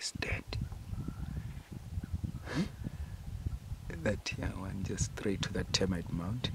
is dead. Hmm? That young one just straight to the termite mound.